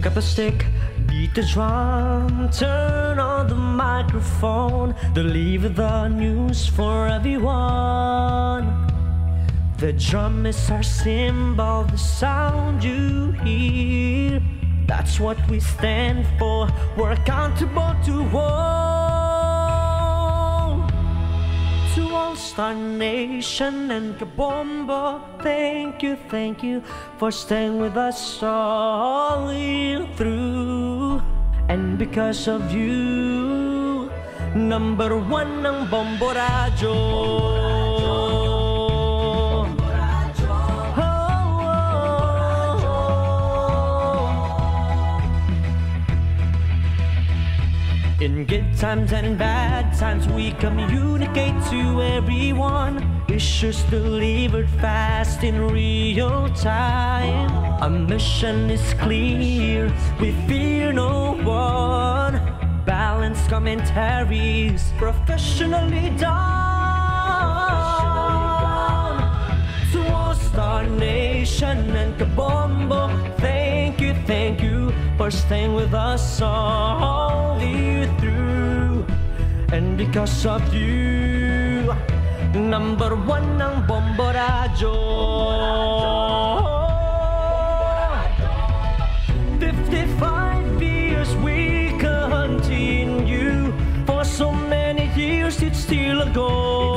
Pick up a stick, beat the drum, turn on the microphone, deliver the news for everyone. The drum is our symbol, the sound you hear. That's what we stand for. We're accountable to all. Star Nation and Kabombo, thank you, thank you for staying with us all through. And because of you, number one ng Bombo In good times and bad times, we communicate to everyone. Issues delivered fast in real time. Our mission is clear, we fear no one. Balanced commentaries, professionally done. To Star Nation and Kabombo, thank you, thank you for staying with us all year through. And because of you, number one ng Bombo Radyo. 55 years we continue. For so many years it's still ago.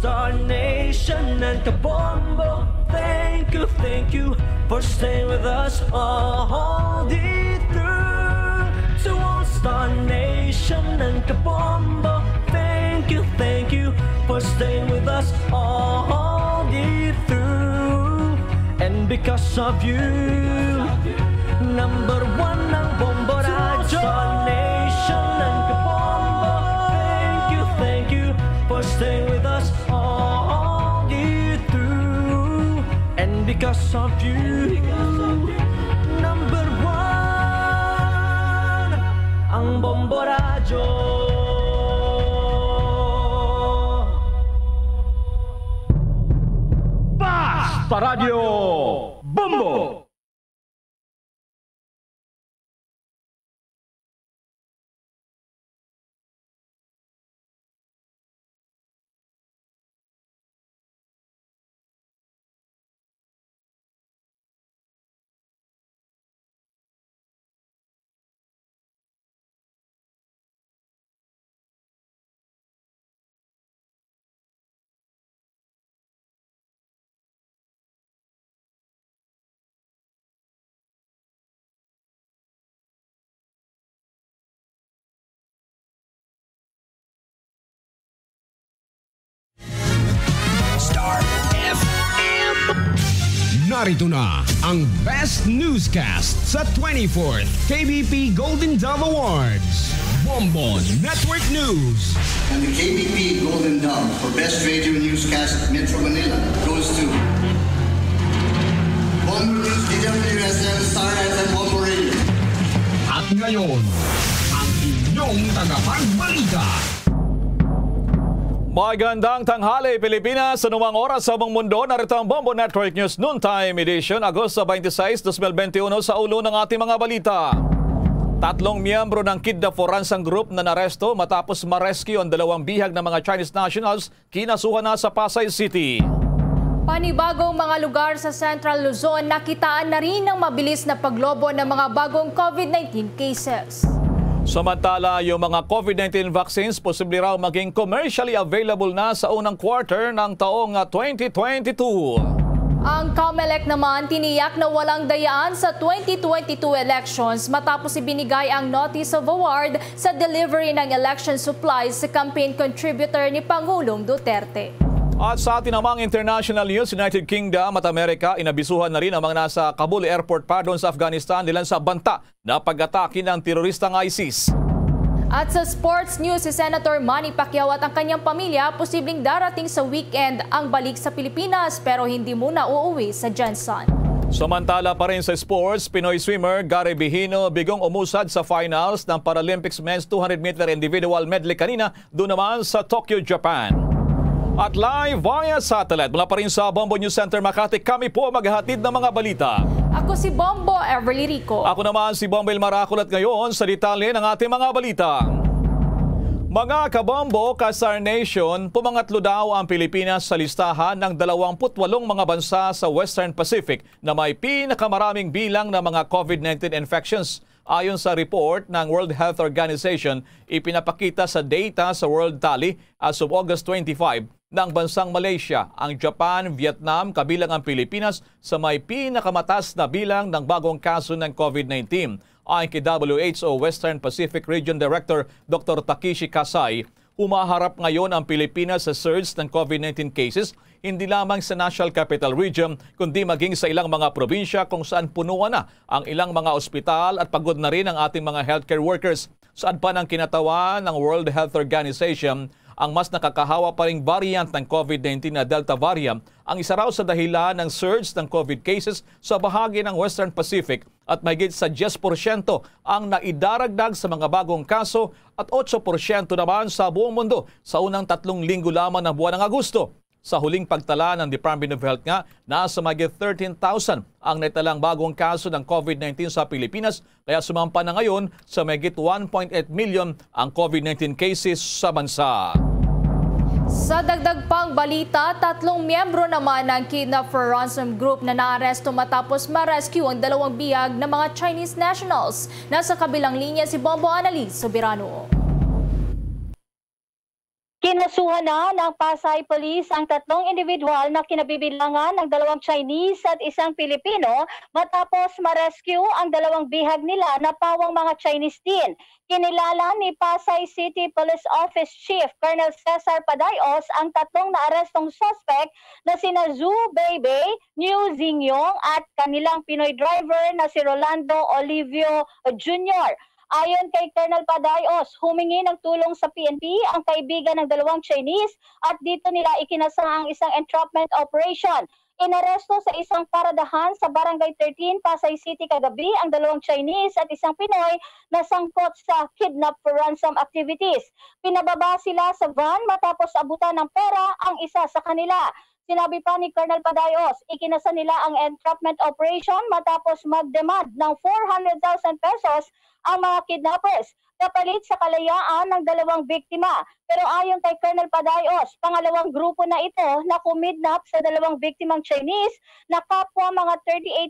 Star Nation and Kabombo, thank you, thank you for staying with us all the through. To all Star Nation and Kabombo, thank you, thank you for staying with us all the through. And because of you, number one ng Bombo because of you, number one, ang Bombo Radio. Basta Radio Bombo! Narito na ang Best Newscast sa 24th KBP Golden Dove Awards. Bonbon Network News. And the KBP Golden Dove for Best Radio Newscast Metro Manila goes to Bombo News, DWSM, Star FM, Bombo Radio. At ngayon, ang inyong tagapagbalita. Magandang tanghali Pilipinas sa numang oras sa buong mundo. Narito ang Bombo Network News Noontime Edition, Agosto 26, 2021 sa ulo ng ating mga balita. Tatlong miyembro ng Kidnap for Ransom Group na naresto matapos marescue ang dalawang bihag ng mga Chinese nationals kinasuhan na sa Pasay City. Panibagong mga lugar sa Central Luzon nakitaan na rin ng mabilis na paglobo ng mga bagong COVID-19 cases. Samantala, yung mga COVID-19 vaccines posible raw maging commercially available na sa unang quarter ng taong ah, 2022. Ang COMELEC naman tiniyak na walang dayaan sa 2022 elections matapos ibinigay ang Notice of Award sa delivery ng election supplies sa campaign contributor ni Pangulong Duterte. At sa atin namang international news, United Kingdom at Amerika, inabisuhan na rin ang mga nasa Kabul Airport pa doon sa Afghanistan nilan sa banta na pag-atake ng teroristang ISIS. At sa sports news, si Senator Manny Pacquiao at ang kanyang pamilya posibleng darating sa weekend ang balik sa Pilipinas pero hindi muna uuwi sa Jensen. Samantala pa rin sa sports, Pinoy swimmer Gary Bihino bigong umusad sa finals ng Paralympics Men's 200 meter individual medley kanina doon naman sa Tokyo, Japan. At live via satellite mula pa rin sa Bombo News Center Makati, kami po maghahatid ng mga balita. Ako si Bombo Everly Rico. Ako naman si Bombel Maracol at ngayon sa detalye ng ating mga balita. Mga kabombo, Kasar Nation, pumangatlo daw ang Pilipinas sa listahan ng 28 mga bansa sa Western Pacific na may pinakamaraming bilang ng mga COVID-19 infections. Ayon sa report ng World Health Organization, ipinapakita sa data sa World Tally as of August 25 ng bansang Malaysia, ang Japan, Vietnam, kabilang ang Pilipinas sa may pinakamatas na bilang ng bagong kaso ng COVID-19. Ayon kay WHO Western Pacific Region Director Dr. Takishi Kasai, Umaharap ngayon ang Pilipinas sa surge ng COVID-19 cases, hindi lamang sa National Capital Region, kundi maging sa ilang mga probinsya kung saan punuan na ang ilang mga ospital at pagod na rin ang ating mga healthcare workers. Saan pa ng kinatawa ng World Health Organization ang mas nakakahawa pa ring variant ng COVID-19 na Delta variant ang isa raw sa dahilan ng surge ng COVID cases sa bahagi ng Western Pacific at mahigit sa 10% ang naidaragdag sa mga bagong kaso at 8% naman sa buong mundo sa unang tatlong linggo lamang ng buwan ng Agosto. Sa huling pagtala ng Department of Health nga, nasa mahigit 13,000 ang naitalang bagong kaso ng COVID-19 sa Pilipinas, kaya sumampa na ngayon sa mahigit 1.8 million ang COVID-19 cases sa bansa. Sa dagdag pang balita, tatlong miyembro naman ng Kidnap for Ransom Group na naaresto matapos ma-rescue ang dalawang biyag ng mga Chinese nationals. Nasa kabilang linya si Bombo Annalise Soberano. Kinasuhan na ng Pasay Police ang tatlong individual na kinabibilangan ng dalawang Chinese at isang Pilipino matapos ma-rescue ang dalawang bihag nila na pawang mga Chinese din. Kinilala ni Pasay City Police Office Chief Colonel Cesar Padayos ang tatlong naarestong suspect na sina Zhu Beibei, New Zingyong at kanilang Pinoy driver na si Rolando Olivio Jr. Ayon kay Colonel Padayos, humingi ng tulong sa PNP ang kaibigan ng dalawang Chinese at dito nila ikinasa ang isang entrapment operation. Inaresto sa isang paradahan sa Barangay 13, Pasay City kagabi ang dalawang Chinese at isang Pinoy na sangkot sa kidnap for ransom activities. Pinababa sila sa van matapos abutan ng pera ang isa sa kanila. Sinabi pa ni Colonel Padayos, ikinasa nila ang entrapment operation matapos mag-demand ng 400,000 pesos ang mga kidnappers kapalit sa kalayaan ng dalawang biktima. Pero ayon kay Colonel Padayos, pangalawang grupo na ito na kumidnap sa dalawang biktimang Chinese na kapwa mga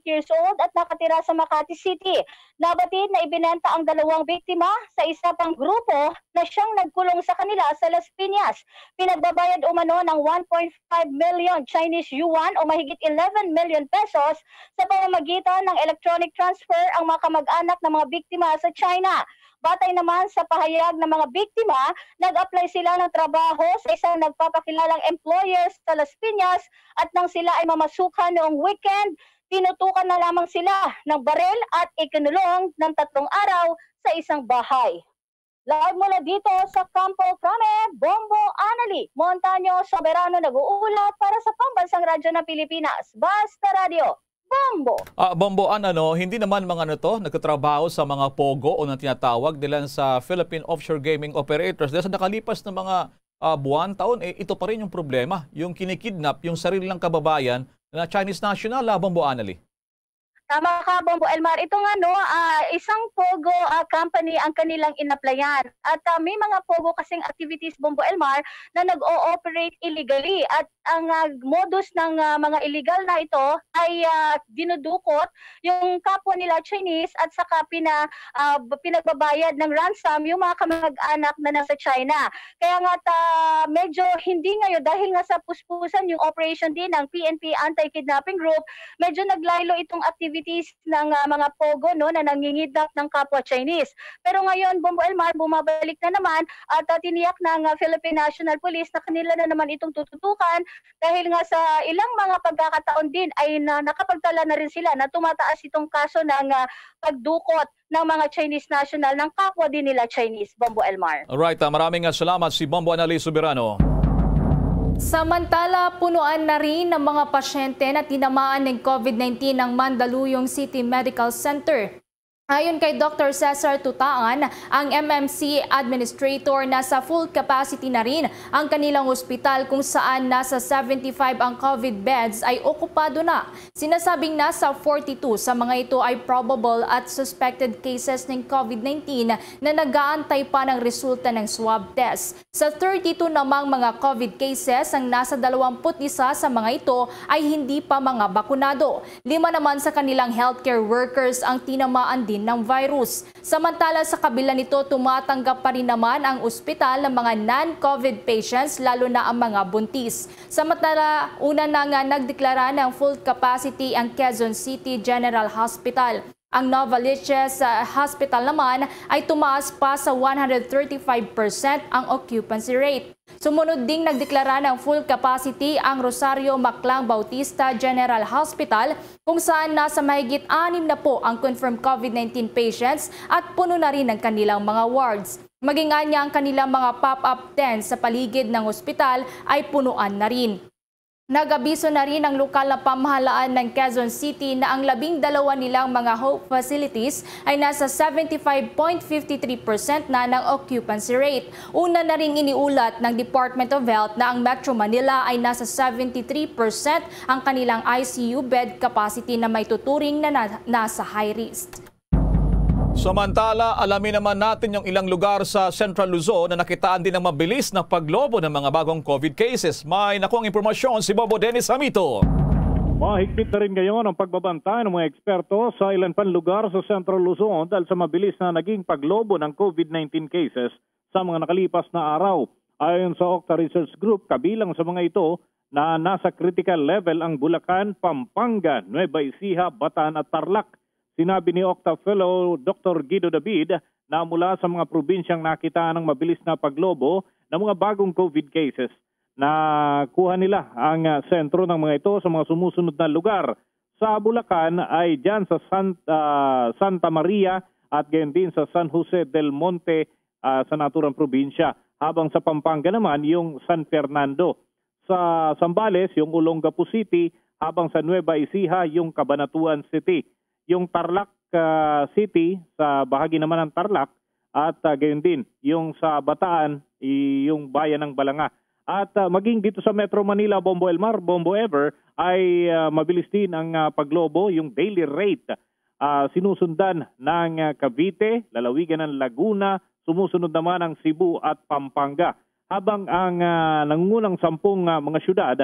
38 years old at nakatira sa Makati City. Nabatid na ibinenta ang dalawang biktima sa isa pang grupo na siyang nagkulong sa kanila sa Las Piñas. Pinagbabayad umano ng 1.5 million Chinese yuan o mahigit 11 million pesos sa pamamagitan ng electronic transfer ang mga kamag-anak ng mga biktima sa China. Batay naman sa pahayag ng mga biktima, nag-apply sila ng trabaho sa isang nagpapakilalang employer sa Las Piñas at nang sila ay mamasukan noong weekend, tinutukan na lamang sila ng barel at ikinulong ng tatlong araw sa isang bahay. Live mula dito sa Campo Crame, Bombo Anali, Montaño Soberano nag-uulat para sa Pambansang Radyo ng Pilipinas, Basta Radio. Bombo! Ah, Bomboan, ano, hindi naman mga ano to, nagtatrabaho sa mga POGO o na tinatawag nila sa Philippine Offshore Gaming Operators. Dahil sa nakalipas na mga ah, buwan, taon, eh, ito pa rin yung problema. Yung kinikidnap, yung sarili ng kababayan na Chinese national, ah, Bombo Anali. Tama ka, Bombo Elmar. Ito nga, no, ah, isang Pogo ah, company ang kanilang inaplayan. At ah, may mga Pogo kasing activities, Bombo Elmar, na nag-ooperate illegally. At ang ah, modus ng ah, mga illegal na ito ay ah, dinudukot yung kapwa nila Chinese at saka pina, b- pinagbabayad ng ransom yung mga kamag-anak na nasa China. Kaya nga ta, medyo hindi ngayon dahil nga sa puspusan yung operation din ng PNP Anti-Kidnapping Group, medyo naglaylo itong activity activities ng ah, mga pogo no na nangingidnap ng kapwa Chinese. Pero ngayon, Bombo Elmar, bumabalik na naman at ah, tiniyak ng ah, Philippine National Police na kanila na naman itong tututukan dahil nga sa ilang mga pagkakataon din ay na, nakapagtala na rin sila na tumataas itong kaso ng ah, pagdukot ng mga Chinese national ng kapwa din nila Chinese, Bombo Elmar. Alright, ah, maraming salamat si Bombo Anali Soberano. Samantala, punuan na rin ng mga pasyente na tinamaan ng COVID-19 ng Mandaluyong City Medical Center. Ayon kay Dr. Cesar Tutaan, ang MMC Administrator nasa full capacity na rin ang kanilang ospital kung saan nasa 75 ang COVID beds ay okupado na. Sinasabing nasa 42 sa mga ito ay probable at suspected cases ng COVID-19 na nag-aantay pa ng resulta ng swab test. Sa 32 namang mga COVID cases, ang nasa 21 sa mga ito ay hindi pa mga bakunado. Lima naman sa kanilang healthcare workers ang tinamaan din ng virus. Samantala sa kabila nito, tumatanggap pa rin naman ang ospital ng mga non-COVID patients, lalo na ang mga buntis. Samantala, una na nga nagdeklara ng full capacity ang Quezon City General Hospital. Ang Novaliches uh, Hospital naman ay tumaas pa sa 135% ang occupancy rate. Sumunod ding nagdeklara ng full capacity ang Rosario Maclang Bautista General Hospital kung saan nasa mahigit anim na po ang confirmed COVID-19 patients at puno na rin ang kanilang mga wards. Maging anya ang kanilang mga pop-up tents sa paligid ng ospital ay punuan na rin. Nagabiso na rin ang lokal na pamahalaan ng Quezon City na ang labing dalawa nilang mga HOPE facilities ay nasa 75.53% na ng occupancy rate. Una na rin iniulat ng Department of Health na ang Metro Manila ay nasa 73% ang kanilang ICU bed capacity na may tuturing na, na nasa high risk. Samantala, alamin naman natin yung ilang lugar sa Central Luzon na nakitaan din ng mabilis na paglobo ng mga bagong COVID cases. May nakuang impormasyon si Bobo Dennis Hamito. Mahigpit na rin ngayon ang pagbabantay ng mga eksperto sa ilan pang lugar sa Central Luzon dahil sa mabilis na naging paglobo ng COVID-19 cases sa mga nakalipas na araw. Ayon sa Octa Research Group, kabilang sa mga ito na nasa critical level ang Bulacan, Pampanga, Nueva Ecija, Bataan at Tarlac. Sinabi ni Octa Fellow Dr. Guido David na mula sa mga probinsyang nakita ng mabilis na paglobo ng mga bagong COVID cases na kuha nila ang uh, sentro ng mga ito sa mga sumusunod na lugar. Sa Bulacan ay dyan sa Santa, Santa Maria at gayon din sa San Jose del Monte uh, sa naturang probinsya. Habang sa Pampanga naman yung San Fernando. Sa Sambales yung Olongapo City habang sa Nueva Ecija yung Cabanatuan City yung Tarlac uh, City sa bahagi naman ng Tarlac at uh, gayon din yung sa Bataan yung bayan ng Balanga. At uh, maging dito sa Metro Manila, Bombo Elmar, Bombo Ever ay uh, mabilis din ang uh, paglobo, yung daily rate uh, sinusundan ng uh, Cavite, lalawigan ng Laguna, sumusunod naman ang Cebu at Pampanga. Habang ang uh, nangungunang sampung uh, mga syudad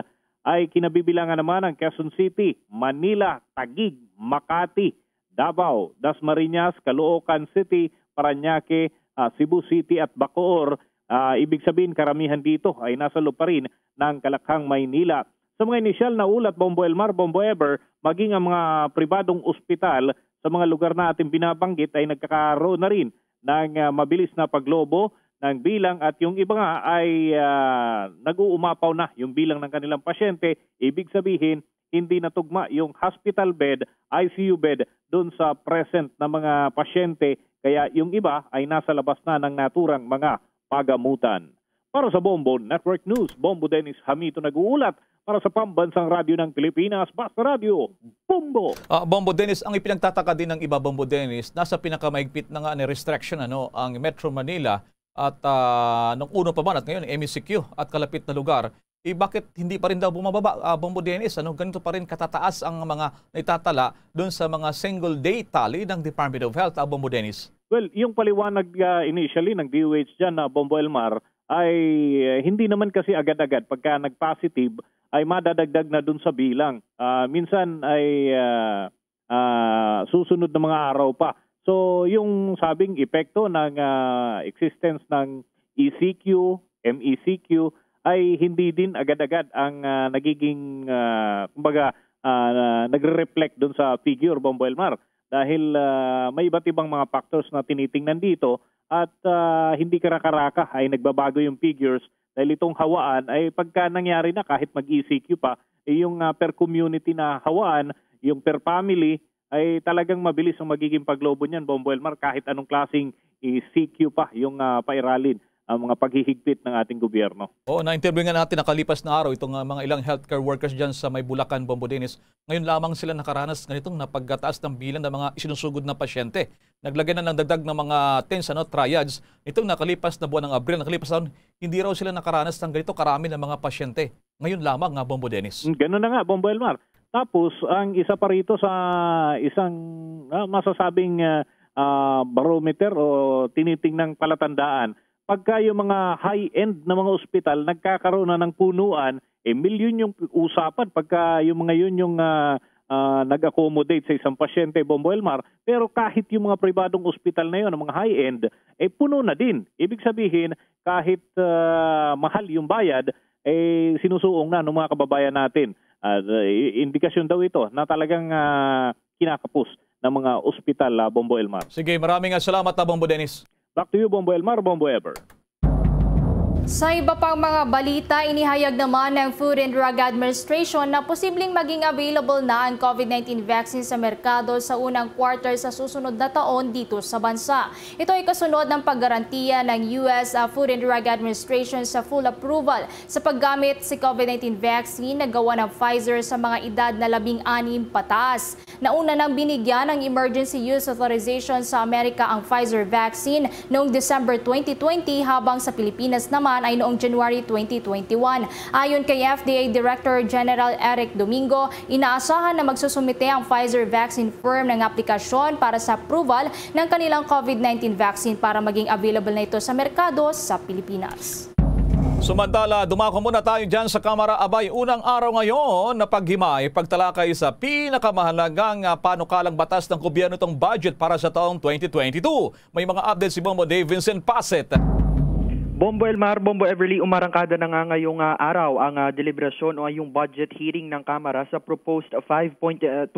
ay kinabibilangan naman ng Quezon City, Manila, Taguig, Makati, Davao, Dasmariñas, Caloocan City, Paranaque, uh, Cebu City at Bacoor. Uh, ibig sabihin karamihan dito ay nasa loob pa rin ng Kalakhang, Maynila. Sa mga inisyal na ulat, Bombo Elmar, Bombo Ever, maging ang mga pribadong ospital sa mga lugar na ating binabanggit ay nagkakaroon na rin ng uh, mabilis na paglobo ng bilang at yung iba nga ay uh, nag-uumapaw na yung bilang ng kanilang pasyente. Ibig sabihin, hindi natugma yung hospital bed, ICU bed doon sa present na mga pasyente. Kaya yung iba ay nasa labas na ng naturang mga pagamutan. Para sa Bombo Network News, Bombo Dennis Hamito nag-uulat para sa Pambansang Radyo ng Pilipinas, Basta Radio, Bombo. Uh, Bombo Dennis, ang ipinagtataka din ng iba Bombo Dennis, nasa pinakamaigpit na nga ni restriction ano, ang Metro Manila at uh, nung uno pa man at ngayon MECQ at kalapit na lugar, eh bakit hindi pa rin daw bumababa, uh, Bombo Dennis? Ano, ganito pa rin katataas ang mga naitatala doon sa mga single day tally ng Department of Health, uh, Bombo Dennis? Well, yung paliwanag uh, initially ng DOH dyan na uh, Bombo Elmar ay uh, hindi naman kasi agad-agad pagka nag-positive ay madadagdag na doon sa bilang. Uh, minsan ay uh, uh, susunod na mga araw pa. So yung sabing epekto ng uh, existence ng ECQ, MECQ ay hindi din agad-agad ang uh, nagiging uh, kumbaga na nagre-reflect doon sa figure, Bombo Elmar. Dahil ah, may iba't ibang mga factors na tinitingnan dito at ah, hindi karaka-raka ay nagbabago yung figures dahil itong hawaan ay pagka nangyari na kahit mag-ECQ pa, eh, yung ah, per community na hawaan, yung per family, ay talagang mabilis ang magiging paglobo niyan, Bombo Elmar, kahit anong klaseng ECQ pa yung ah, pairalin ang mga paghihigpit ng ating gobyerno. Oo, na-interview nga natin nakalipas na araw itong uh, mga ilang healthcare workers dyan sa may Bulacan, Bombo Dennis. Ngayon lamang sila nakaranas ganitong napagkataas ng bilang ng mga isinusugod na pasyente. Naglagay na ng dagdag ng mga tens, ano, triads. Itong nakalipas na buwan ng Abril, nakalipas na hindi raw sila nakaranas ng ganito karami ng mga pasyente. Ngayon lamang nga, Bombo Dennis. Mm, Ganun na nga, Bombo Elmar. Tapos, ang isa pa rito sa isang ah, masasabing ah, barometer o tinitingnang palatandaan, pagka yung mga high-end na mga ospital nagkakaroon na ng punuan, eh milyon yung usapan pagka yung mga yun yung ah, ah, nag-accommodate sa isang pasyente, Bombo Elmar. Pero kahit yung mga pribadong ospital na yun, ang mga high-end, eh puno na din. Ibig sabihin, kahit ah, mahal yung bayad, eh sinusuong na ng mga kababayan natin. Uh, indikasyon daw ito na talagang ah, kinakapos ng mga ospital, ah, Bombo Elmar. Sige, maraming salamat na, Bombo Dennis. Back to you, Bombo Elmar, Bombo Ever. Sa iba pang mga balita, inihayag naman ng Food and Drug Administration na posibleng maging available na ang COVID-19 vaccine sa merkado sa unang quarter sa susunod na taon dito sa bansa. Ito ay kasunod ng paggarantiya ng US uh, Food and Drug Administration sa full approval sa paggamit si COVID-19 vaccine na gawa ng Pfizer sa mga edad na labing-anim pataas. Nauna nang binigyan ng emergency use authorization sa Amerika ang Pfizer vaccine noong December 2020 habang sa Pilipinas naman ay noong January 2021. Ayon kay FDA Director General Eric Domingo, inaasahan na magsusumite ang Pfizer vaccine firm ng aplikasyon para sa approval ng kanilang COVID-19 vaccine para maging available na ito sa merkado sa Pilipinas. Sumantala, dumako muna tayo dyan sa Kamara Abay. Unang araw ngayon na paghimay, pagtalakay sa pinakamahalagang ah, panukalang batas ng gobyerno itong budget para sa taong 2022. May mga updates si Bombo Dave Vincent Passet. Bombo Elmar, Bombo Everly, umarangkada na nga ngayong ah, araw ang ah, deliberasyon o yung budget hearing ng Kamara sa proposed 5.24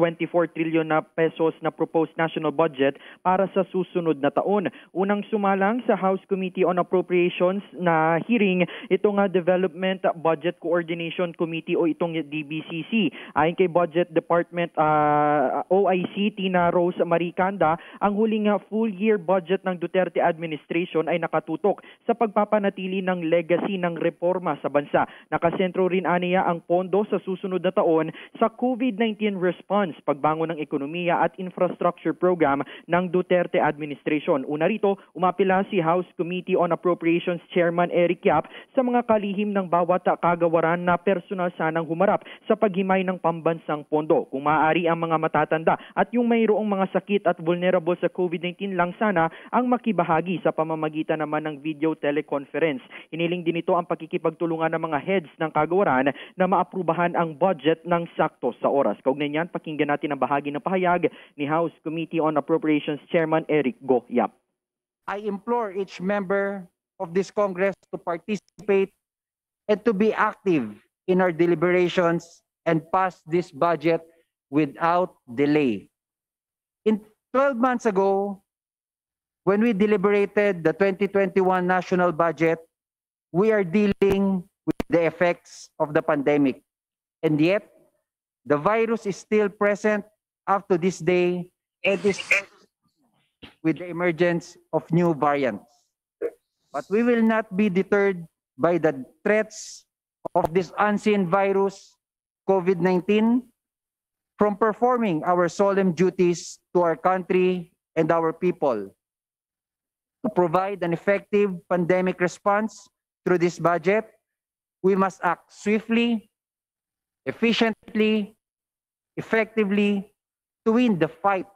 trillion na pesos na proposed national budget para sa susunod na taon. Unang sumalang sa House Committee on Appropriations na hearing itong ah, Development Budget Coordination Committee o itong DBCC. Ayon kay Budget Department ah, OIC Tina Rose Maricanda, ang huling ah, full year budget ng Duterte administration ay nakatutok sa pagpapanatili ng legacy ng reforma sa bansa. Nakasentro rin aniya ang pondo sa susunod na taon sa COVID-19 response, pagbangon ng ekonomiya at infrastructure program ng Duterte administration. Una rito, umapila si House Committee on Appropriations Chairman Eric Yap sa mga kalihim ng bawat kagawaran na personal sanang humarap sa paghimay ng pambansang pondo. Kung maaari ang mga matatanda at yung mayroong mga sakit at vulnerable sa COVID-19 lang sana ang makibahagi sa pamamagitan naman ng video teleconference. Hiniling din ito ang pakikipagtulungan ng mga heads ng kagawaran na maaprubahan ang budget ng sakto sa oras. Kaugnay niyan, pakinggan natin ang bahagi ng pahayag ni House Committee on Appropriations Chairman Eric Go Yap. I implore each member of this Congress to participate and to be active in our deliberations and pass this budget without delay. In 12 months ago, when we deliberated the 2021 national budget, we are dealing with the effects of the pandemic. And yet, the virus is still present up to this day and is with the emergence of new variants. But we will not be deterred by the threats of this unseen virus, COVID-19, from performing our solemn duties to our country and our people. To provide an effective pandemic response through this budget, we must act swiftly, efficiently, effectively to win the fight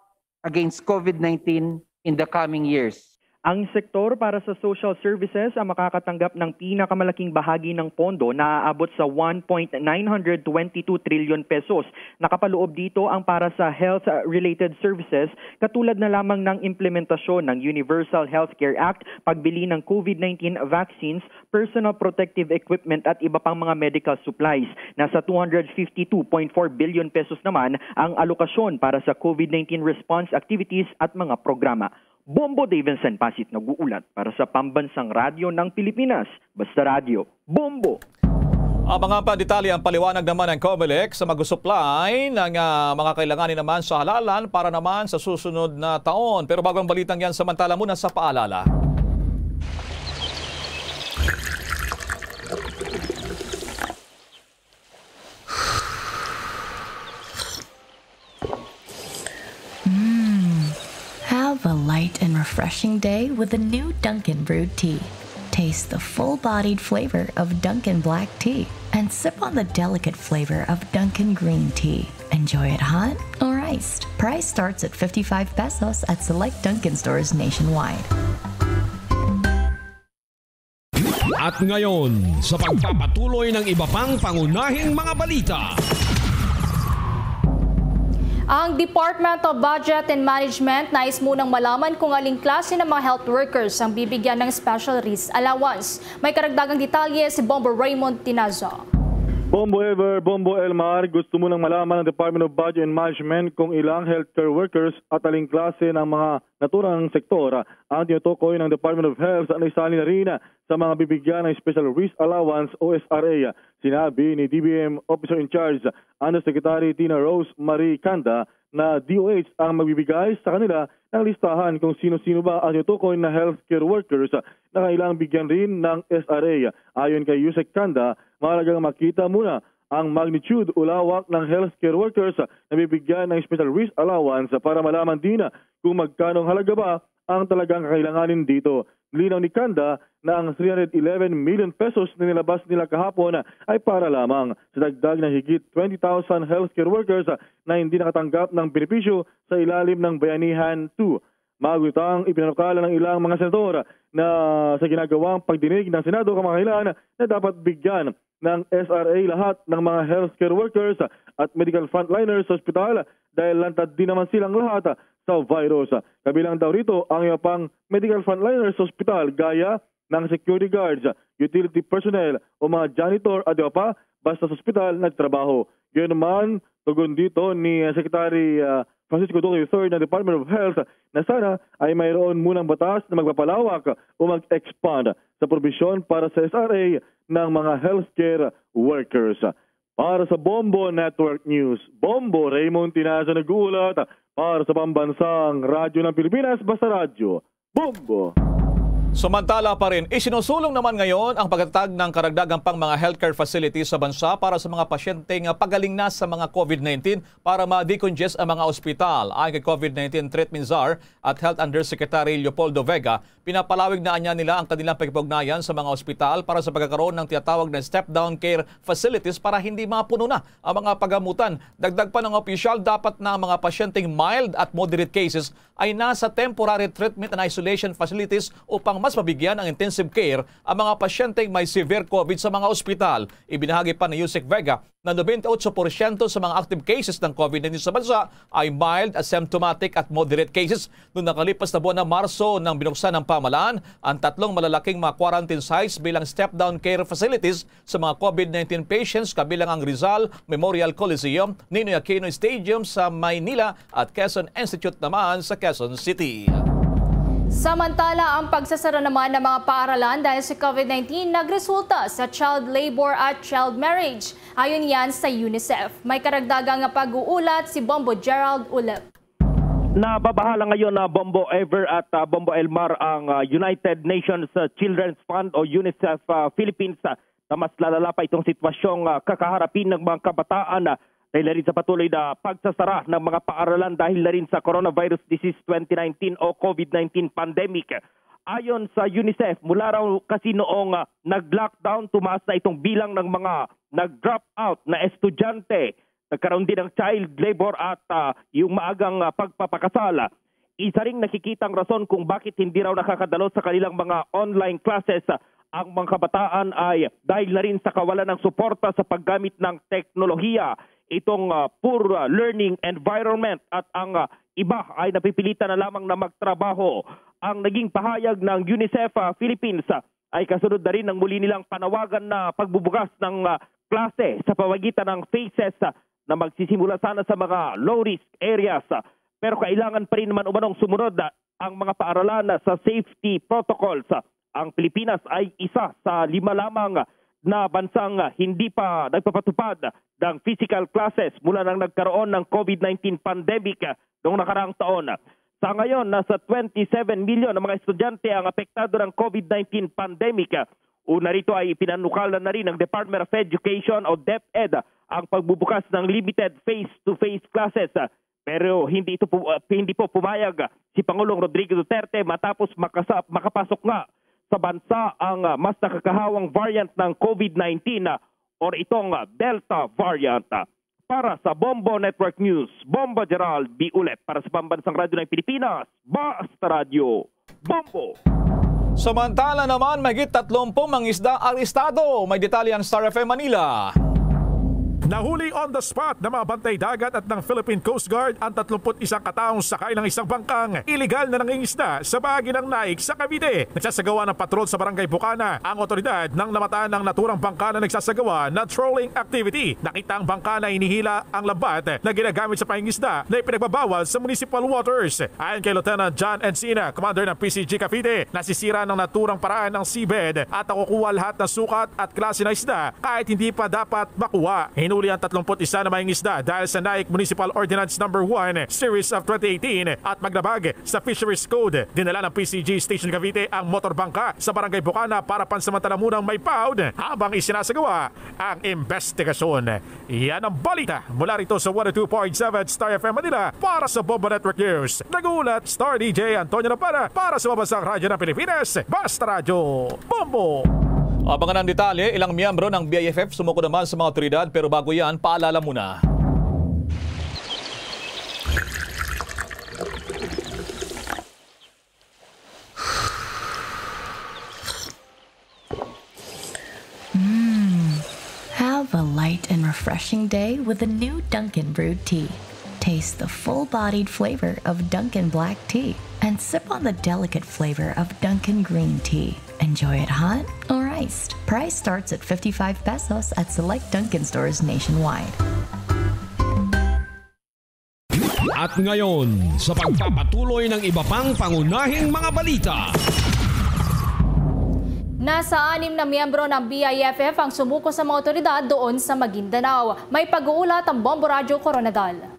against COVID-19 in the coming years. Ang sektor para sa social services ang makakatanggap ng pinakamalaking bahagi ng pondo na aabot sa 1.922 trillion pesos. Nakapaloob dito ang para sa health-related services katulad na lamang ng implementasyon ng Universal Healthcare Act, pagbili ng COVID-19 vaccines, personal protective equipment at iba pang mga medical supplies. Nasa 252.4 billion pesos naman ang alokasyon para sa COVID-19 response activities at mga programa. Bombo Davidson Pasit nag-uulat para sa Pambansang Radyo ng Pilipinas. Basta Radio, Bombo! Ang mga pandetalye ang paliwanag naman ng COMELEC sa mag-supply ng uh, mga kailanganin naman sa halalan para naman sa susunod na taon. Pero bago ang balitang yan, samantala muna sa paalala. Refreshing day with a new Dunkin' Brewed Tea. Taste the full bodied flavor of Dunkin' Black Tea and sip on the delicate flavor of Dunkin' Green Tea. Enjoy it hot or iced. Price starts at 55 pesos at select Dunkin' stores nationwide. At ngayon, sa pagpapatuloy ng iba pang pangunahing mga balita. Ang Department of Budget and Management nais munang malaman kung aling klase ng mga health workers ang bibigyan ng special risk allowance. May karagdagang detalye si Bombo Raymond Tinazo. Bombo Ever, Bombo Elmar, gusto mo nang malaman ng Department of Budget and Management kung ilang healthcare workers at aling klase ng mga naturang sektor ang tinutukoy ng Department of Health at naisali na rin sa mga bibigyan ng Special Risk Allowance o SRA. Sinabi ni DBM Officer in Charge, Undersecretary Tina Rose Marie Kanda, na DOH ang magbibigay sa kanila ng listahan kung sino-sino ba ang tinutukoy na healthcare workers na kailangang bigyan rin ng SRA. Ayon kay Yusek Kanda, mahalagang makita muna ang magnitude o lawak ng healthcare workers na bibigyan ng special risk allowance para malaman din kung magkano halaga ba ang talagang kakailanganin dito. Linaw ni Kanda na ang 311 million pesos na nilabas nila kahapon ay para lamang sa dagdag na higit 20,000 healthcare workers na hindi nakatanggap ng benepisyo sa ilalim ng Bayanihan 2. Magutang ipinanukala ng ilang mga senador na sa ginagawang pagdinig ng Senado kamakailan na dapat bigyan ng SRA lahat ng mga healthcare workers at medical frontliners sa ospital dahil lantad din naman silang lahat sa virus. Kabilang daw rito ang iba pang medical frontliners sa ospital gaya ng security guards, utility personnel o mga janitor at iba pa basta sa ospital nagtrabaho. Gayun naman, tugon dito ni Secretary uh, Francisco Duque III ng Department of Health na sana ay mayroon munang batas na magpapalawak o mag-expand sa probisyon para sa SRA ng mga healthcare workers. Para sa Bombo Network News, Bombo Raymond Tinaza nag-uulat para sa pambansang radyo ng Pilipinas, basta radyo, Bombo! Samantala pa rin, isinusulong naman ngayon ang pagtatag ng karagdagang pang mga healthcare facilities sa bansa para sa mga pasyenteng pagaling na sa mga COVID-19 para ma-decongest ang mga ospital. Ayon kay COVID-19 Treatment Czar at Health Undersecretary Leopoldo Vega, pinapalawig na anya nila ang kanilang pagpugnayan sa mga ospital para sa pagkakaroon ng tinatawag na step-down care facilities para hindi mapuno na ang mga pagamutan. Dagdag pa ng opisyal, dapat na ang mga pasyenteng mild at moderate cases ay nasa temporary treatment and isolation facilities upang mas mabigyan ng intensive care ang mga pasyenteng may severe COVID sa mga ospital. Ibinahagi pa ni Yusek Vega na 98% sa mga active cases ng COVID-19 sa bansa ay mild, asymptomatic at moderate cases. Noong nakalipas na buwan ng Marso nang binuksan ng pamalaan ang tatlong malalaking mga quarantine sites bilang step-down care facilities sa mga COVID-19 patients kabilang ang Rizal Memorial Coliseum, Ninoy Aquino Stadium sa Maynila at Quezon Institute naman sa Quezon City. Samantala, ang pagsasara naman ng mga paaralan dahil sa COVID-19 nagresulta sa child labor at child marriage. Ayon yan sa UNICEF. May karagdagang pag-uulat si Bombo Gerald Ulep. Nababahala ngayon na Bombo Ever at uh, Bombo Elmar ang uh, United Nations Children's Fund o UNICEF uh, Philippines uh, na mas lalala pa itong sitwasyong uh, kakaharapin ng mga kabataan uh, dahil na rin sa patuloy na pagsasara ng mga paaralan dahil na rin sa coronavirus disease 2019 o COVID-19 pandemic. Ayon sa UNICEF, mula raw kasi noong uh, nag-lockdown, tumaas na itong bilang ng mga nag-drop out na estudyante. Nagkaroon din ng child labor at uh, yung maagang uh, pagpapakasala. isa ring nakikitang rason kung bakit hindi raw nakakadalo sa kanilang mga online classes ang mga kabataan ay dahil na rin sa kawalan ng suporta sa paggamit ng teknolohiya itong uh, poor uh, learning environment at ang uh, iba ay napipilitan na lamang na magtrabaho. Ang naging pahayag ng UNICEF uh, Philippines uh, ay kasunod na rin ng muli nilang panawagan na pagbubukas ng uh, klase sa pamagitan ng phases uh, na magsisimula sana sa mga low-risk areas. Uh, pero kailangan pa rin naman umanong sumunod uh, ang mga paaralan uh, sa safety protocols. Uh, ang Pilipinas ay isa sa lima lamang uh, na bansang hindi pa nagpapatupad ng physical classes mula nang nagkaroon ng COVID-19 pandemic noong nakaraang taon. Sa ngayon, nasa 27 million na mga estudyante ang apektado ng COVID-19 pandemic. Una rito ay pinanukala na rin ng Department of Education o DepEd ang pagbubukas ng limited face-to-face classes. Pero hindi ito po, hindi po pumayag si Pangulong Rodrigo Duterte matapos makasa, makapasok nga sa bansa ang uh, mas nakakahawang variant ng COVID-19 uh, or itong uh, Delta variant. Para sa Bombo Network News, Bomba Gerald B. Ulet para sa Pambansang Radyo ng Pilipinas, Basta Radio, Bombo! Samantala naman, mahigit 30 mangisda arestado. May detalye ang Star FM Manila. Nahuli on the spot ng mga bantay dagat at ng Philippine Coast Guard ang 31 kataong sakay ng isang bangkang iligal na nangingisda sa bahagi ng Naik sa Cavite. Nagsasagawa ng patrol sa barangay Bukana ang otoridad nang namataan ng naturang bangka na nagsasagawa ng trolling activity. Nakita ang bangka na inihila ang lambat na ginagamit sa pangingisda na ipinagbabawal sa municipal waters. Ayon kay Lieutenant John Encina, commander ng PCG Cavite, nasisira ng naturang paraan ng seabed at nakukuha lahat ng sukat at klase ng isda kahit hindi pa dapat makuha. Hinuli Nahuli ang 31 na mahing isda dahil sa Naik Municipal Ordinance No. 1 Series of 2018 at maglabag sa Fisheries Code. Dinala ng PCG Station Cavite ang motorbangka sa Barangay Bukana para pansamantala munang may pound habang isinasagawa ang investigasyon. Yan ang balita mula rito sa 102.7 Star FM Manila para sa Bomba Network News. Nagulat Star DJ Antonio Napara para sa Mabasang Radyo ng Pilipinas. Basta Radyo Bombo! Abangan ang detalye, ilang miyembro ng BIFF sumuko naman sa mga otoridad pero bago yan, paalala muna. Mmm, have a light and refreshing day with a new Dunkin' Brewed Tea. Taste the full-bodied flavor of Dunkin' Black Tea and sip on the delicate flavor of Dunkin' Green Tea. Enjoy it hot or iced. Price starts at 55 pesos at select Dunkin' stores nationwide. At ngayon, sa pagpapatuloy ng iba pang pangunahing mga balita. Nasa anim na miyembro ng BIFF ang sumuko sa mga otoridad doon sa Maguindanao. May pag-uulat ang Bombo Radyo Coronadal.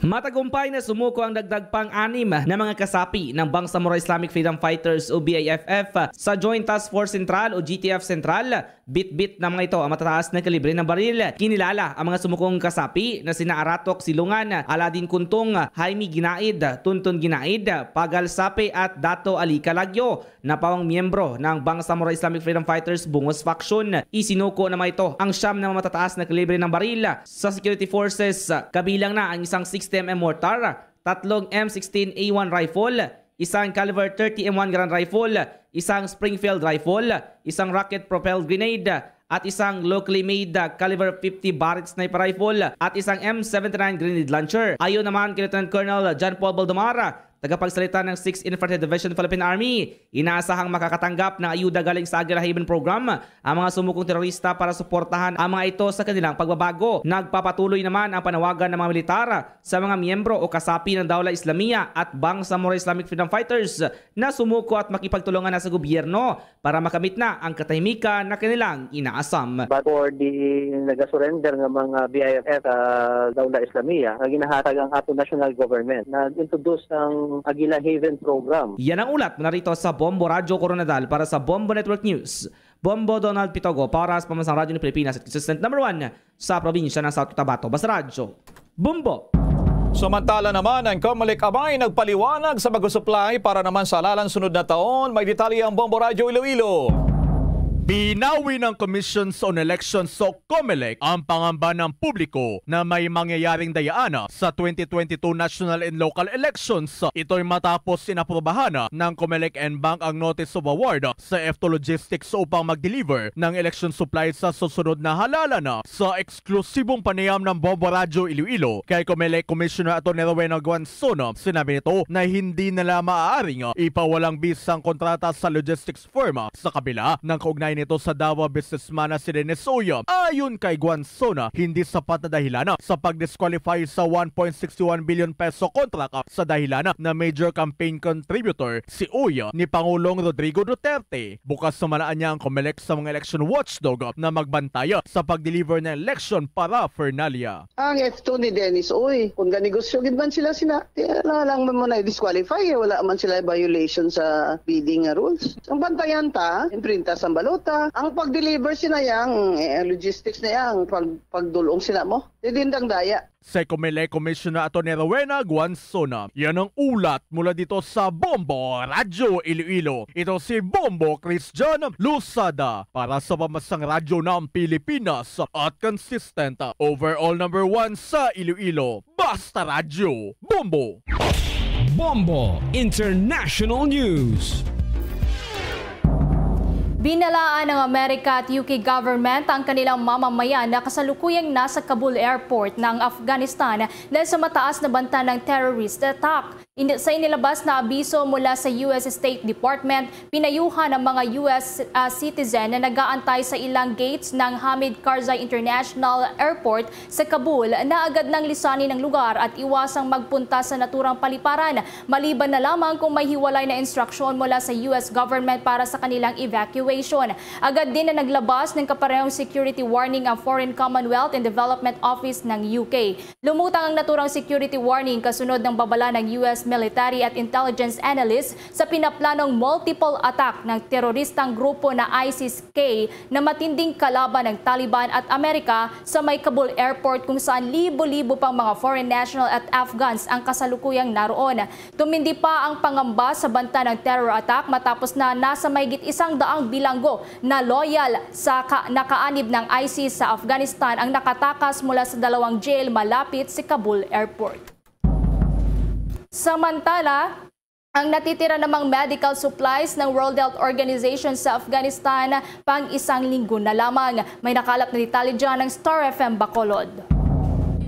Matagumpay na sumuko ang dagdag pang anim na mga kasapi ng Bangsamoro Islamic Freedom Fighters o BIFF sa Joint Task Force Central o GTF Central. Bit-bit na mga ito ang matataas na kalibre ng baril. Kinilala ang mga sumukong kasapi na sina Aratok Silungan, Aladin Kuntong, Jaime Ginaid, Tuntun Ginaid, Pagal Sape at Dato Ali Calagyo na pawang miyembro ng Bangsamoro Islamic Freedom Fighters Bungos Faction. Isinuko naman ito ang siyam na matataas na kalibre ng baril sa security forces kabilang na ang isang 60mm mortar, tatlong M16A1 rifle, isang caliber 30 M1 Grand Rifle, isang Springfield Rifle, isang rocket-propelled grenade, at isang locally made caliber 50 Barrett Sniper Rifle at isang M79 grenade launcher. Ayon naman kay Lieutenant Colonel John Paul Baldomar, Tagapagsalita ng 6th Infantry Division Philippine Army, inaasahang makakatanggap ng ayuda galing sa Aguila Haven Program ang mga sumukong terorista para suportahan ang mga ito sa kanilang pagbabago. Nagpapatuloy naman ang panawagan ng mga militar sa mga miyembro o kasapi ng Dawla Islamia at Bangsamoro Islamic Freedom Fighters na sumuko at makipagtulungan na sa gobyerno para makamit na ang katahimikan na kanilang inaasam. But for nag-surrender ng mga BIFF sa uh, Dawla Islamia, na ginahatag ang ato national government na introduce ng Aguila Haven Program. Yan ang ulat na rito sa Bombo Radyo Coronadal para sa Bombo Network News. Bombo Donald Pitogo para sa Pamansang Radyo ng Pilipinas at consistent number 1 sa probinsya ng South Cotabato. Basta Radyo. Bombo! Samantala naman, ang Comelec Abay nagpaliwanag sa bago supply para naman sa lalang sunod na taon. May detalye ang Bombo Radyo Iloilo. Binawi ng Commission on Elections o COMELEC ang pangamba ng publiko na may mangyayaring dayaan sa 2022 national and local elections. Ito'y matapos inaprobahan ng COMELEC and Bank ang Notice of Award sa F2 Logistics upang mag-deliver ng election supplies sa susunod na halalan sa eksklusibong panayam ng Bombo Radyo Iloilo kay COMELEC Commissioner Atty. Rowena Guanzon. Sinabi nito na hindi nila maaaring ipawalang bis ang kontrata sa logistics firm sa kabila ng kaugnay nito sa Davao businessman na si Dennis Oya. Ayon kay Guanzon, hindi sapat na dahilan sa pag-disqualify sa 1.61 billion peso contract sa dahilan na major campaign contributor si Oya ni Pangulong Rodrigo Duterte. Bukas namanaan niya ang COMELEC sa mga election watchdog na magbantay sa pag-deliver ng election para Fernalia. Ang F2 ni Dennis, uy, kung ganegosyo gid man sila sina, na lang man mo na disqualify, eh, wala man sila violation sa bidding rules. Ang bantayan ta, imprinta sa balota, ang pag-deliver sila yang, eh, logistics na yang, pag, pagdulong sila mo, didindang daya. Sa COMELEC Commissioner Atty. Rowena Guanzona. Yan ang ulat mula dito sa Bombo Radyo Iloilo. Ito si Bombo Christian Lusada para sa pamasang radyo ng Pilipinas at consistent overall number one sa Iloilo. Basta Radyo Bombo! Bombo International News. Binalaan ng Amerika at UK government ang kanilang mamamayan na kasalukuyang nasa Kabul Airport ng Afghanistan dahil sa mataas na banta ng terrorist attack. Sa inilabas na abiso mula sa US State Department, pinayuhan ang mga US uh, citizen na nag-aantay sa ilang gates ng Hamid Karzai International Airport sa Kabul na agad nang lisanin ng lugar at iwasang magpunta sa naturang paliparan maliban na lamang kung may hiwalay na instruksyon mula sa US government para sa kanilang evacuation. Agad din na naglabas ng kaparehong security warning ang Foreign Commonwealth and Development Office ng UK. Lumutang ang naturang security warning kasunod ng babala ng US military at intelligence analysts sa pinaplanong multiple attack ng teroristang grupo na ISIS-K na matinding kalaban ng Taliban at Amerika sa may Kabul Airport kung saan libo-libo pang mga foreign national at Afghans ang kasalukuyang naroon. Tumindi pa ang pangamba sa banta ng terror attack matapos na nasa mayigit isang daang bilanggo na loyal sa ka- nakaanib ng ISIS sa Afghanistan ang nakatakas mula sa dalawang jail malapit sa Kabul Airport. Samantala, ang natitira namang medical supplies ng World Health Organization sa Afghanistan pang isang linggo na lamang. May nakalap na detalye dyan ng Star FM Bacolod.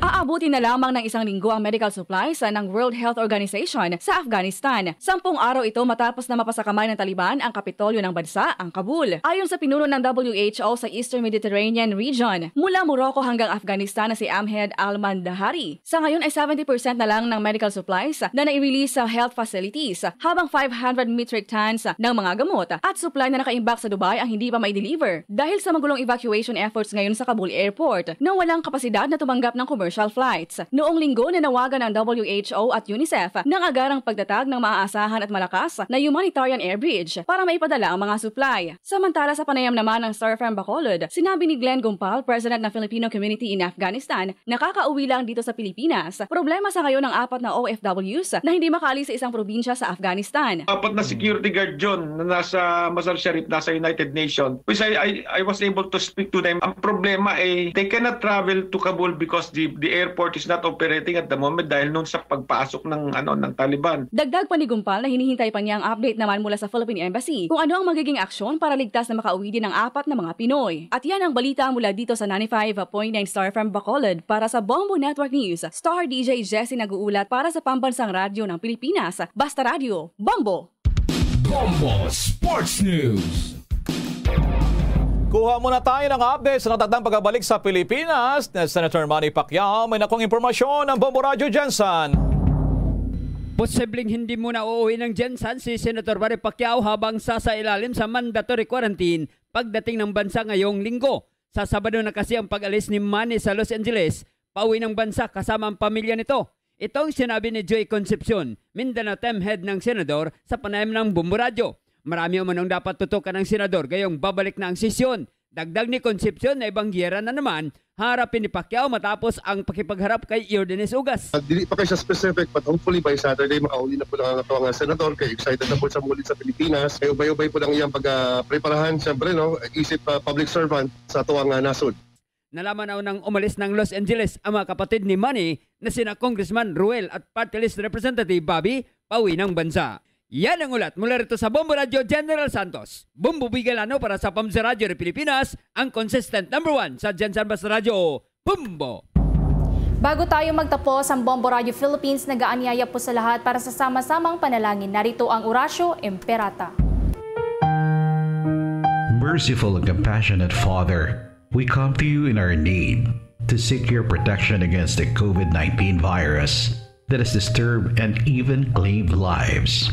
Aabuti na lamang ng isang linggo ang medical supplies ng World Health Organization sa Afghanistan. Sampung araw ito matapos na mapasakamay ng Taliban ang kapitolyo ng bansa, ang Kabul. Ayon sa pinuno ng WHO sa Eastern Mediterranean region, mula Morocco hanggang Afghanistan na si Ahmed Al-Mandahari. Sa ngayon ay 70% na lang ng medical supplies na nai-release sa health facilities, habang 500 metric tons ng mga gamot at supply na nakaimbak sa Dubai ang hindi pa may deliver dahil sa magulong evacuation efforts ngayon sa Kabul Airport na walang kapasidad na tumanggap ng commercial commercial flights. Noong linggo, nanawagan ng WHO at UNICEF ng agarang pagtatag ng maaasahan at malakas na humanitarian air bridge para maipadala ang mga supply. Samantala sa panayam naman ng Star FM Bacolod, sinabi ni Glenn Gumpal, President ng Filipino Community in Afghanistan, nakakauwi lang dito sa Pilipinas. Problema sa ngayon ng apat na OFWs na hindi makaalis sa isang probinsya sa Afghanistan. Apat na security guard yun na nasa Mazar Sharif, nasa United Nations. Which I, I, I was able to speak to them. Ang problema ay they cannot travel to Kabul because the the airport is not operating at the moment dahil nung sa pagpasok ng ano ng Taliban. Dagdag pa ni Gumpal na hinihintay pa niya ang update naman mula sa Philippine Embassy kung ano ang magiging aksyon para ligtas na makauwi din ang apat na mga Pinoy. At yan ang balita mula dito sa 95.9 Star from Bacolod para sa Bombo Network News. Star DJ Jesse nag-uulat para sa Pambansang Radyo ng Pilipinas. Basta Radio, Bombo! Bombo Sports News. Kuha muna tayo ng update sa natatang pagbabalik sa Pilipinas na Senator Manny Pacquiao. May nakong impormasyon ng Bombo Radio Jensen. Posibleng hindi muna uuwi ng Jensen si Senator Manny Pacquiao habang sasailalim sa mandatory quarantine pagdating ng bansa ngayong linggo. Sa Sabado na kasi ang pag-alis ni Manny sa Los Angeles, pauwi ng bansa kasama ang pamilya nito. Ito ang sinabi ni Joy Concepcion, Mindanao Tem Head ng Senador sa panayam ng Bombo Radio. Marami umanong dapat tutukan ng senador gayong babalik na ang sesyon. Dagdag ni Concepcion na ibang giyera na naman harapin ni Pacquiao matapos ang pakipagharap kay Yordanes Ugas. Uh, dili pa kayo sa specific but hopefully by Saturday makauli na po ng ang nga senador kay excited na po sa muli sa Pilipinas. Kay ubay-ubay po lang iyang pag-preparahan siyempre no isip uh, public servant sa tuwang uh, nasod. Nalaman na nang umalis ng Los Angeles ang mga kapatid ni Manny na sina Congressman Ruel at Party List Representative Bobby pauwi ng bansa. Yan ang ulat mula rito sa Bombo Radio General Santos. Bombo Bigalano para sa Pamsa Radio de Pilipinas, ang consistent number one sa Jansan Basta Radio, Bombo! Bago tayo magtapos ang Bombo Radio Philippines, nagaanyaya po sa lahat para sa sama-samang panalangin. Narito ang Orasyo Imperata. Merciful and compassionate Father, we come to you in our need to seek your protection against the COVID 19 virus that has disturbed and even claimed lives.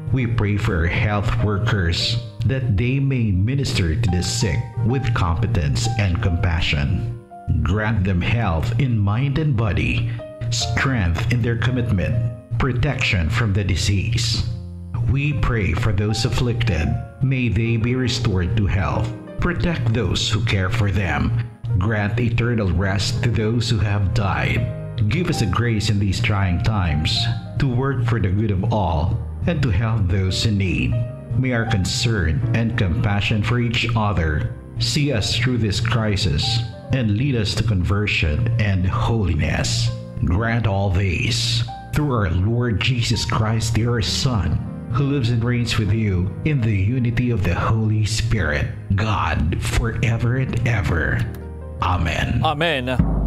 We pray for health workers that they may minister to the sick with competence and compassion. Grant them health in mind and body, strength in their commitment, protection from the disease. We pray for those afflicted. May they be restored to health. Protect those who care for them. Grant eternal rest to those who have died. Give us a grace in these trying times to work for the good of all and to help those in need. May our concern and compassion for each other see us through this crisis and lead us to conversion and holiness. Grant all these through our Lord Jesus Christ, your Son, who lives and reigns with you in the unity of the Holy Spirit, God, forever and ever. Amen. Amen.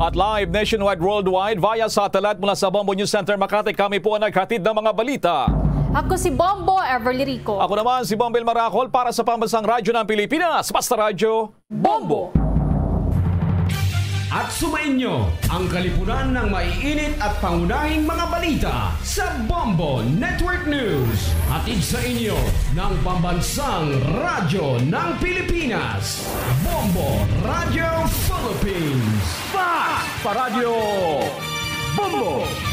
At live nationwide worldwide via satellite mula sa Bombo News Center Makati, kami po ang naghatid ng mga balita. Ako si Bombo Everly Rico. Ako naman si Bombel Maracol para sa Pambansang Radyo ng Pilipinas, Basta Radyo, Bombo! At sumainyo ang kalipunan ng maiinit at pangunahing mga balita sa Bombo Network News. Hatid sa inyo ng Pambansang Radyo ng Pilipinas. Bombo Radio Philippines. Pa! Radyo Bombo!